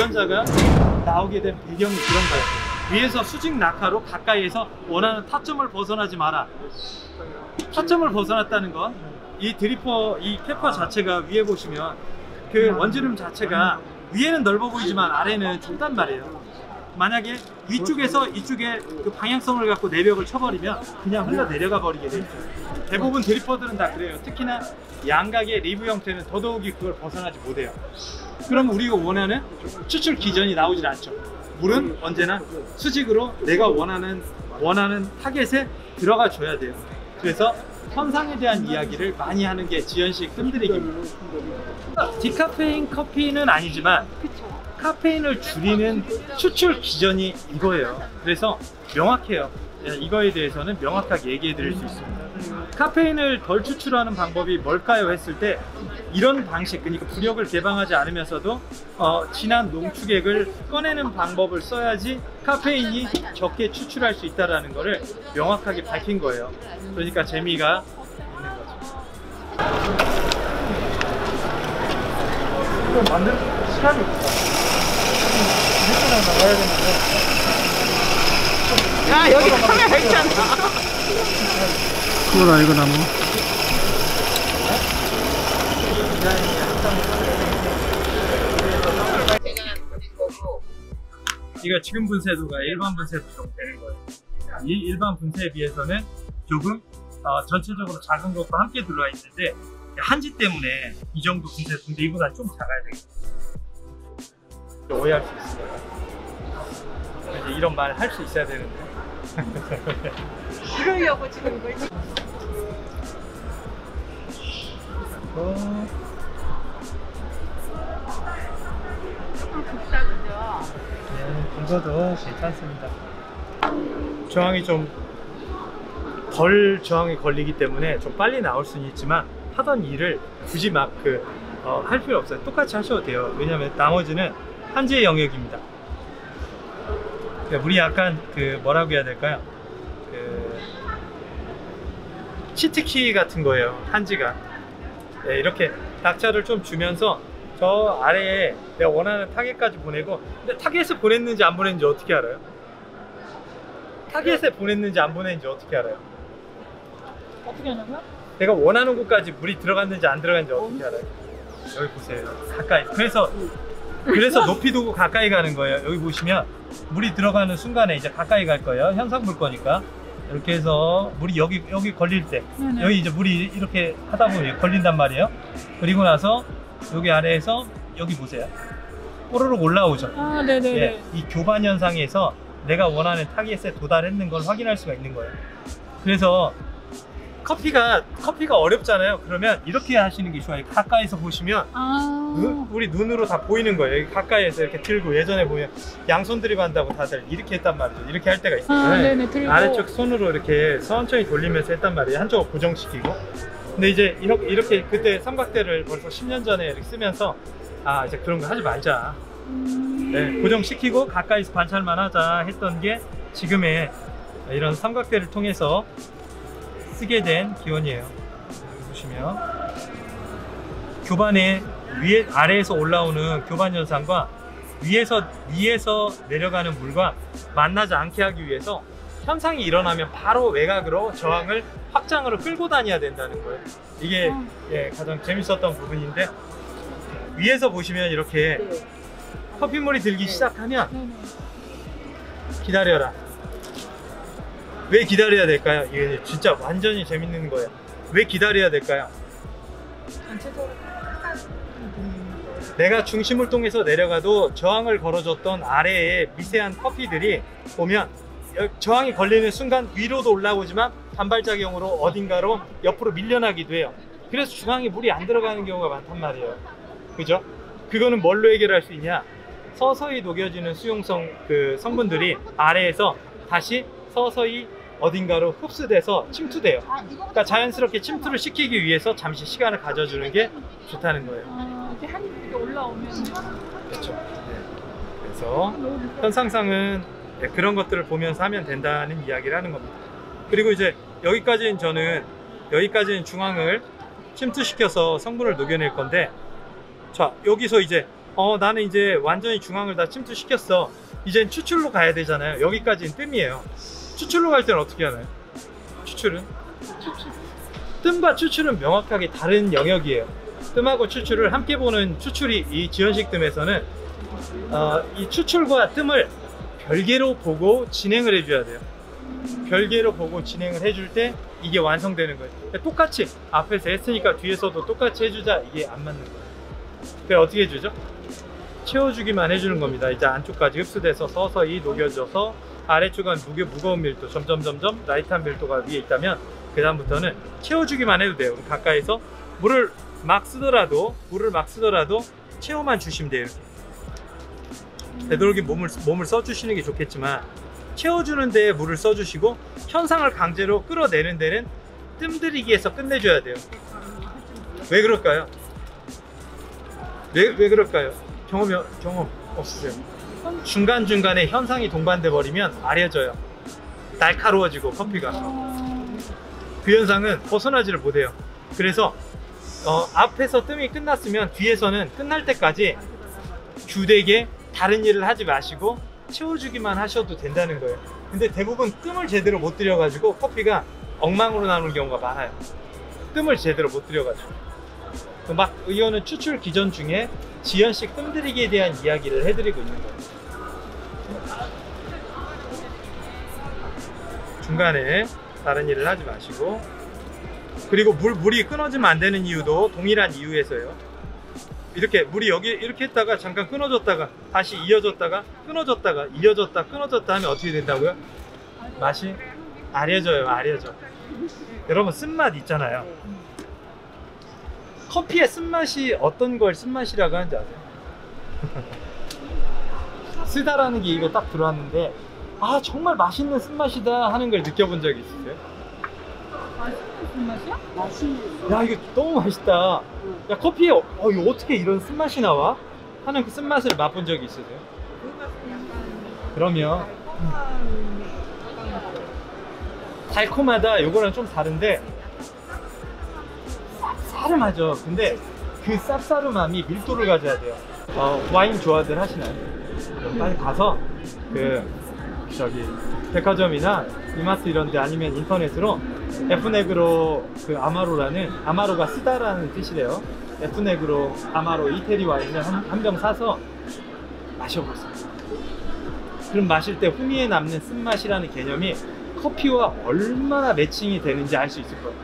유전자가 나오게 된 배경이 그런 거예요. 위에서 수직 낙하로 가까이에서 원하는 타점을 벗어나지 마라. 타점을 벗어났다는 건 이 드리퍼, 이 페퍼 자체가 위에 보시면 그 원주름 자체가 위에는 넓어 보이지만 아래는 좁단 말이에요. 만약에 위쪽에서 이쪽에 그 방향성을 갖고 내벽을 쳐버리면 그냥 흘러 내려가 버리게 돼 있어요. 대부분 드리퍼들은 다 그래요. 특히나 양각의 rib 형태는 더더욱이 그걸 벗어나지 못해요. 그럼 우리가 원하는 추출 기전이 나오질 않죠. 물은 언제나 수직으로 내가 원하는 원하는 타겟에 들어가 줘야 돼요. 그래서 현상에 대한 이야기를 많이 하는 게 지연식 뜸들이기입니다. 디카페인 커피는 아니지만 카페인을 줄이는 추출 기전이 이거예요. 그래서 명확해요. 예, 이거에 대해서는 명확하게 얘기해 드릴 수 있습니다. 카페인을 덜 추출하는 방법이 뭘까요? 했을 때 이런 방식, 그러니까 부력을 개방하지 않으면서도 어, 진한 농축액을 꺼내는 방법을 써야지 카페인이 적게 추출할 수 있다는 것을 명확하게 밝힌 거예요. 그러니까 재미가 있는 거죠. 이거 만들 시간이 없다. 일주일에 나가야 되는데. 야 여기 카메라 있잖아. 그걸 알고 나무. 이거 지금 분쇄도가 일반 분쇄도 정도 되는 거예요. 이 일반 분쇄에 비해서는 조금 어, 전체적으로 작은 것과 함께 들어와 있는데 한지 때문에 이 정도 분쇄도인데 이보다 좀 작아야 되겠죠. 오해할 수 있어요. 이제 이런 말 할 수 있어야 되는데. 그러려고 지금 이걸 어, 거도 괜찮습니다. 저항이 좀 덜 저항이 걸리기 때문에 좀 빨리 나올 수는 있지만 하던 일을 굳이 막그할 필요 없어요. 똑같이 하셔도 돼요. 왜냐면 나머지는 한지의 영역입니다. 그러니까 물이 약간 그 뭐라고 해야 될까요? 그 치트키 같은 거예요. 한지가 네, 이렇게 낙차를 좀 주면서 저 아래에 내가 원하는 타겟까지 보내고 근데 타겟을 보냈는지 안 보냈는지 어떻게 알아요? 타겟에 보냈는지 안 보냈는지 어떻게 알아요? 어떻게 하냐고요? 내가 원하는 곳까지 물이 들어갔는지 안 들어갔는지 어떻게 알아요? 여기 보세요. 가까이. 그래서 그래서 높이 두고 가까이 가는 거예요. 여기 보시면 물이 들어가는 순간에 이제 가까이 갈 거예요. 현상 물 거니까. 이렇게 해서 물이 여기 여기 걸릴 때 네네. 여기 이제 물이 이렇게 하다 보면 걸린단 말이에요. 그리고 나서 여기 아래에서 여기 보세요. 뽀로록 올라오죠. 아 네네네. 예, 이 교반 현상에서 내가 원하는 타겟에 도달했는 걸 확인할 수가 있는 거예요. 그래서 커피가 커피가 어렵잖아요. 그러면 이렇게 하시는 게 좋아요. 가까이서 보시면 아. 눈- 우리 눈으로 다 보이는 거예요. 여기 가까이에서 이렇게 들고 예전에 보면 양손 들이고 한다고 다들 이렇게 했단 말이죠. 이렇게 할 때가 있어요. 아 네. 네네. 아래쪽 손으로 이렇게 천천히 돌리면서 했단 말이에요. 한쪽을 고정시키고. 근데 이제 이렇게, 그때 삼각대를 벌써 10년 전에 이렇게 쓰면서 아 이제 그런 거 하지 말자. 음. 네, 고정시키고 가까이서 관찰만 하자 했던 게 지금의 이런 삼각대를 통해서 쓰게 된 기원이에요. 여기 보시면 교반의 위에 아래에서 올라오는 교반 현상과 위에서 위에서 내려가는 물과 만나지 않게 하기 위해서 현상이 일어나면 바로 외곽으로 저항을 확장으로 끌고 다녀야 된다는 거예요. 이게 아. 예, 가장 재밌었던 부분인데 위에서 보시면 이렇게 커피물이 들기 시작하면 네네. 기다려라. 왜 기다려야 될까요? 이게 진짜 완전히 재밌는 거예요. 왜 기다려야 될까요? 전체적으로 내가 중심을 통해서 내려가도 저항을 걸어줬던 아래에 미세한 커피들이 보면 여- 저항이 걸리는 순간 위로도 올라오지만 단발작용으로 어딘가로 옆으로 밀려나기도 해요. 그래서 중앙에 물이 안 들어가는 경우가 많단 말이에요. 그죠? 그거는 뭘로 해결할 수 있냐? 서서히 녹여지는 수용성 그 성분들이 아래에서 다시 서서히 어딘가로 흡수돼서 침투돼요. 그러니까 자연스럽게 침투를 시키기 위해서 잠시 시간을 가져주는 게 좋다는 거예요. 아 이렇게 한 올라오면 그렇죠. 네. 그래서 현상상은 네, 그런 것들을 보면서 하면 된다는 이야기를 하는 겁니다. 그리고 이제 여기까지는 저는 여기까지는 중앙을 침투시켜서 성분을 녹여낼 건데 자 여기서 이제 어 나는 이제 완전히 중앙을 다 침투시켰어. 이젠 추출로 가야 되잖아요. 여기까지는 뜸이에요. 추출로 갈 때는 어떻게 하나요? 추출은? 뜸과 추출은 명확하게 다른 영역이에요. 뜸하고 추출을 함께 보는 추출이 이 지연식 뜸에서는 어, 이 추출과 뜸을 별개로 보고 진행을 해줘야 돼요 별개로 보고 진행을 해줄 때 이게 완성되는 거예요. 그러니까 똑같이 앞에서 했으니까 뒤에서도 똑같이 해주자. 이게 안 맞는 거예요. 그래 어떻게 해주죠? 채워주기만 해주는 겁니다. 이제 안쪽까지 흡수돼서 서서히 녹여져서 아래쪽은 무게, 무거운 밀도 점점 점점 light한 밀도가 위에 있다면 그 다음부터는 채워주기만 해도 돼요. 가까이서 물을 막 쓰더라도 물을 막 쓰더라도 채워만 주시면 돼요. 이렇게. 되도록이면 몸을, 몸을 써주시는 게 좋겠지만 채워주는 데에 물을 써주시고 현상을 강제로 끌어내는 데는 뜸들이기에서 끝내줘야 돼요 왜 그럴까요? 왜, 왜 그럴까요? 경험이, 경험 없으세요? 중간중간에 현상이 동반돼 버리면 아려져요 날카로워지고 커피가 그 현상은 벗어나지를 못해요 그래서 어, 앞에서 뜸이 끝났으면 뒤에서는 끝날 때까지 주되게 다른 일을 하지 마시고 채워주기만 하셔도 된다는 거예요. 근데 대부분 뜸을 제대로 못 들여가지고 커피가 엉망으로 나오는 경우가 많아요. 뜸을 제대로 못 들여가지고. 막 이거는 추출 기전 중에 지연식 뜸들이기에 대한 이야기를 해드리고 있는 거예요. 중간에 다른 일을 하지 마시고. 그리고 물, 물이 끊어지면 안 되는 이유도 동일한 이유에서요 이렇게 물이 여기 이렇게 했다가 잠깐 끊어졌다가 다시 이어졌다가 끊어졌다가 이어졌다 끊어졌다 하면 어떻게 된다고요? 맛이 아려져요 아려져 여러분 쓴맛 있잖아요 커피의 쓴맛이 어떤 걸 쓴맛이라고 하는지 아세요? 쓰다라는 게 입에 딱 들어왔는데 아 정말 맛있는 쓴맛이다 하는 걸 느껴본 적이 있으세요? 맛있는 맛이야? 맛있는 야 이거 너무 맛있다. 야 커피에 어, 어, 이거 어떻게 이런 쓴맛이 나와? 하는 그 쓴맛을 맛본 적이 있으세요? 그 맛은 약간 그러면 달콤한 달콤하다. 요거랑 좀 다른데 쌉싸름하죠. 근데 그 쌉싸름함이 밀도를 가져야 돼요. 어, 와인 좋아들 하시나요? 그럼 빨리 가서 그 저기 백화점이나 이마트 이런 데 아니면 인터넷으로 F Negro 그 Amaro라는 amaro가 쓰다라는 뜻이래요 F Negroamaro 이태리 와인을 한 병 사서 마셔보세요 그럼 마실 때 후미에 남는 쓴맛이라는 개념이 커피와 얼마나 매칭이 되는지 알 수 있을 거예요.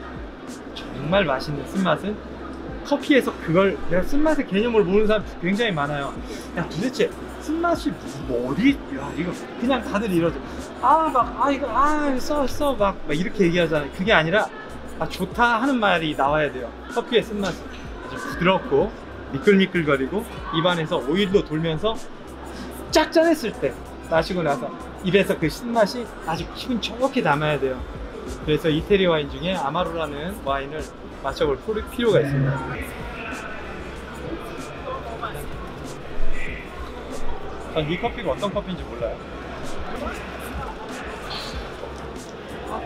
정말 맛있는 쓴맛은 커피에서 그걸 내가 쓴맛의 개념을 모르는 사람 굉장히 많아요. 야 도대체 쓴맛이 뭐 어디? 야 이거 그냥 다들 이러죠. 아 막 아 이거 아 써 써 막 막 이렇게 얘기하잖아요. 그게 아니라 아 좋다 하는 말이 나와야 돼요. 커피의 쓴맛은 아주 부드럽고 미끌미끌거리고 입안에서 오일로 돌면서 짝짠했을 때 마시고 나서 입에서 그 신맛이 아주 기분 좋게 남아야 돼요. 그래서 이태리 와인 중에 아마로라는 와인을 마셔볼 필요- 필요가 있습니다. 전 이 커피가 어떤 커피인지 몰라요. 아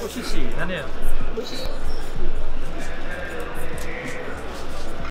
소시시 하네요. 맛이